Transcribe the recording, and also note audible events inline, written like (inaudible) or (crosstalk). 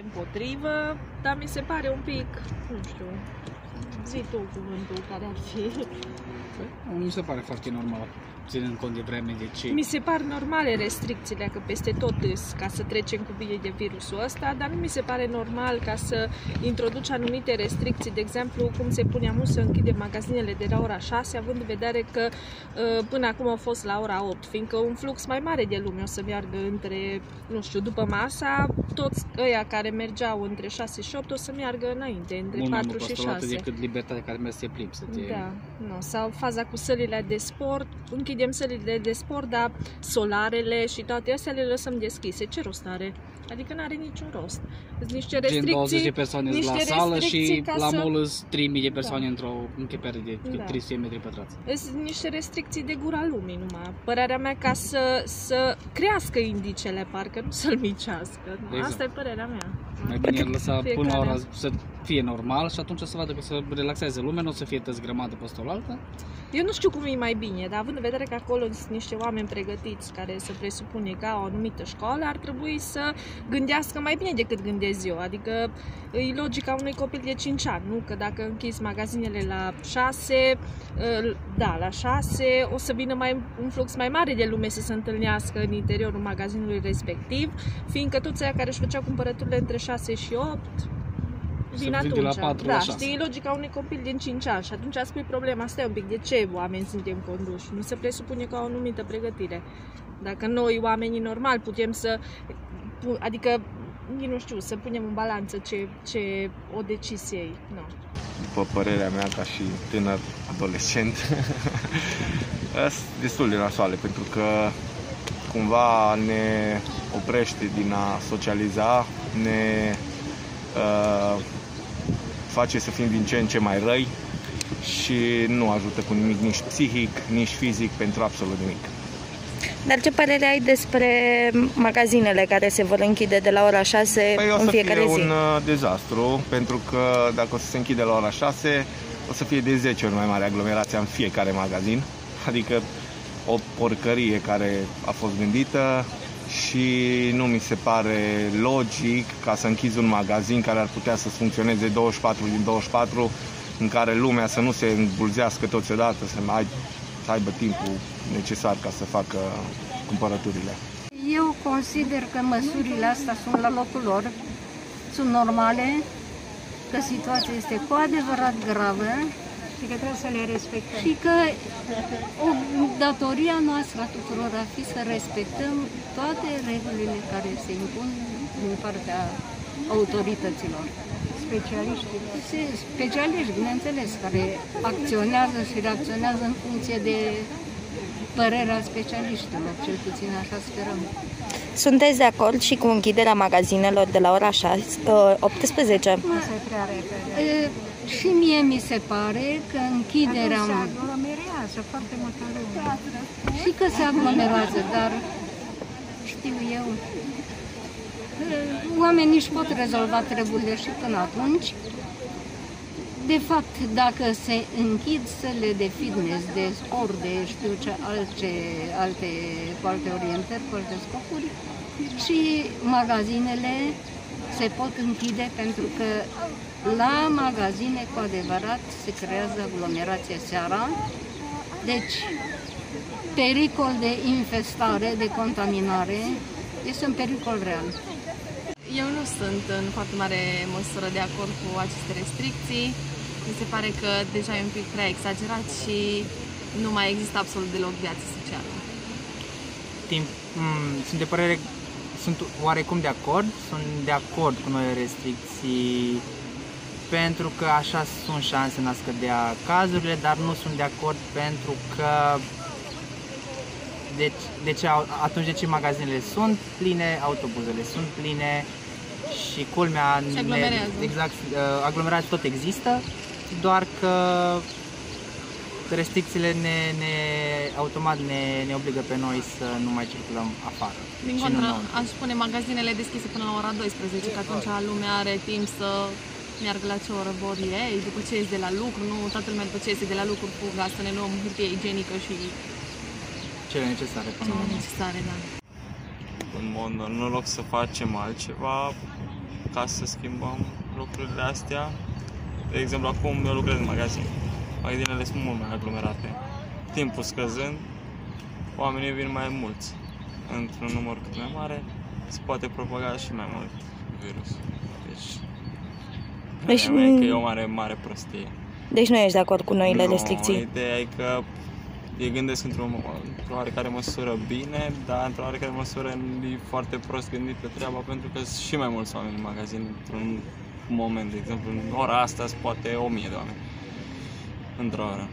Împotrivă, dar mi se pare un pic, nu știu, zi tu cuvântul care ar fi. Nu mi se pare foarte normal ținând cont de vreme de ce. Mi se par normale restricțiile, că peste tot îs, ca să trecem cu bine de virusul ăsta, dar nu mi se pare normal ca să introduci anumite restricții, de exemplu, cum se pune amu să închidem magazinele de la ora 6, având în vedere că uh, până acum au fost la ora 8, fiindcă un flux mai mare de lume o să meargă între, nu știu, după masa, toți ăia care mergeau între 6 și 8 o să meargă înainte, între Mult 4 mai mult și 6. decât libertatea care merge să te plimbi, să te... Da, nu. Sau faza cu sălile de sport, închidem sălile de sport, dar solarele și toate astea le lăsăm deschise. Ce rost are? Adică nu are niciun rost. Sunt niște restricții. Gen 20 de persoane niște la sală și restricții ca la să- mall sunt 3000 de persoane Da. într-o încăpere de Da. 300 metri pătrați. Sunt niște restricții de gura lumii numai. Părerea mea ca să, să crească indicele, parcă nu să-l micească. Nu? Exact. Asta e părerea mea. Mai bine ar lăsa până la Fiecare. ora să fie normal și atunci să vadă că să relaxeze lumea, nu o să fie tăți grămadă pe o altă. Eu nu știu cum e mai bine, dar având în vedere că acolo sunt niște oameni pregătiți care se presupune că au o anumită școală, ar trebui să gândească mai bine decât gândesc eu. Adică e logica unui copil de 5 ani, nu? Că dacă închizi magazinele la 6, da, la 6 o să vină mai, un flux mai mare de lume să se întâlnească în interiorul magazinului respectiv, fiindcă toți aia care își făceau cumpărăturile între 6 și 8 Se vin vinde la atunci. patru, da, la șase. știi, e logica unui copil din 5 ani și atunci spui problema asta e un pic de ce oameni suntem conduși. Nu se presupune că au o anumită pregătire. Dacă noi, oamenii normali, putem să pu- adică nici nu știu, să punem în balanță ce, ce o decizie ei. Nu. după părerea mea ca și tânăr adolescent, (laughs) sunt destul de nasoale pentru că cumva ne oprește din a socializa, ne uh, face să fim din ce în ce mai răi și nu ajută cu nimic nici psihic, nici fizic, pentru absolut nimic. Dar ce părere ai despre magazinele care se vor închide de la ora 6 Păi o în să fiecare fie zi? un uh, dezastru, pentru că dacă o să se închide la ora 6, o să fie de 10 ori mai mare aglomerația în fiecare magazin. Adică o porcărie care a fost gândită și nu mi se pare logic ca să închizi un magazin care ar putea să funcționeze 24 din 24, în care lumea să nu se îmbulzească toți odată, să, mai, să aibă timpul necesar ca să facă cumpărăturile. Eu consider că măsurile astea sunt la locul lor, sunt normale, că situația este cu adevărat gravă Și că trebuie să le respectăm. și că o datoria noastră a tuturor ar fi să respectăm toate regulile care se impun din partea autorităților. Specialiștii. Se- Specialiști, bineînțeles, care acționează și reacționează în funcție de părerea specialiștilor, cel puțin așa sperăm. Sunteți de acord și cu închiderea magazinelor de la ora 6, uh, 18? Asta e prea repede. E, și mie mi se pare că închiderea Se aglomerează foarte multă lume. și că se aglomerează, dar știu eu, e, oamenii își pot rezolva treburile și până atunci. De fapt, dacă se închid săle de fitness, de sport, de știu ce alte, alte, cu alte orientări, cu alte scopuri, și magazinele se pot închide pentru că la magazine cu adevărat se creează aglomerație seara. Deci, pericol de infestare, de contaminare, este un pericol real. Eu nu sunt în foarte mare măsură de acord cu aceste restricții. Mi se pare că deja e un pic prea exagerat și nu mai există absolut deloc viață socială. timp, m- sunt de părere, sunt oarecum de acord, sunt de acord cu noi restricții pentru că așa sunt șanse în a scădea cazurile, dar nu sunt de acord pentru că de, de ce, au- atunci de ce magazinele sunt pline, autobuzele sunt pline și culmea Se aglomerează. exact, uh, aglomerația tot există, doar că restricțiile ne, ne, automat ne, ne obligă pe noi să nu mai circulăm afară. Din și nu contră, înăuntru. aș spune magazinele deschise până la ora 12, că atunci lumea are timp să meargă la ce oră vor ei, după ce ies de la lucru, nu toată lumea după ce iese de la lucru fugă să ne luăm hârtie igienică și Cele necesare până la cele urmă. necesare, da. în mod normal, în loc să facem altceva, ca să schimbăm lucrurile astea. De exemplu, acum eu lucrez în magazin. Magazinele sunt mult mai aglomerate. Timpul scăzând, oamenii vin mai mulți. Într-un număr cât mai mare, se poate propaga și mai mult virusul. Deci, Deci, părerea mea e că mm, e o mare, mare prostie. Deci nu ești de acord cu noile Nu, restricții? Ideea e că e gândesc într-o, într-o oarecare măsură bine, dar într-o oarecare măsură e foarte prost gândită treaba pentru că sunt și mai mulți oameni în magazin într-un moment. De exemplu, în ora asta sunt poate 1000 de oameni într-o oră.